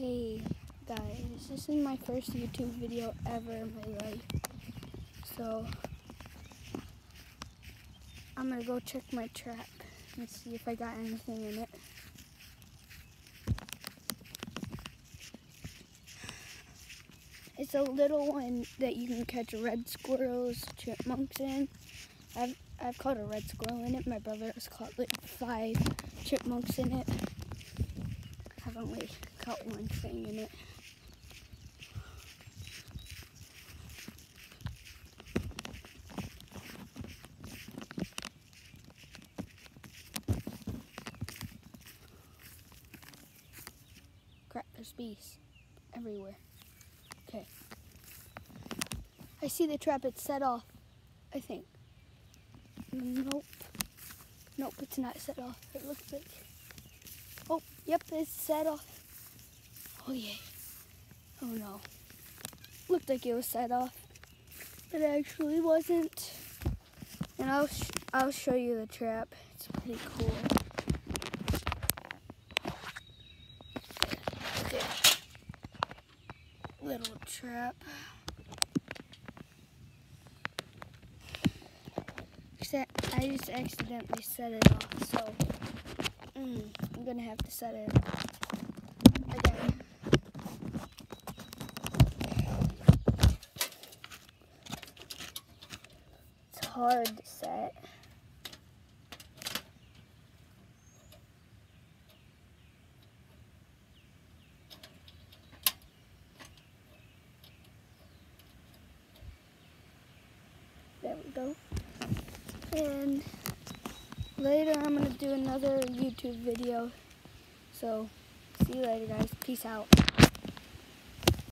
Hey guys, this is my first YouTube video ever in my life. So I'm gonna go check my trap and see if I got anything in it. It's a little one that you can catch red squirrels, chipmunks in. I've I've caught a red squirrel in it. My brother has caught like five chipmunks in it. Only caught one thing in it. Crap, there's bees everywhere. Okay. I see the trap, it's set off, I think. Nope. Nope, it's not set off. It looks like. Yep, it's set off. Oh, yeah. Oh, no. Looked like it was set off, but it actually wasn't. And I'll, sh I'll show you the trap. It's pretty cool. Okay. Little trap. I just accidentally set it off, so mm, I'm gonna have to set it again. It's hard to set. There we go. And later I'm going to do another YouTube video. So, see you later guys. Peace out.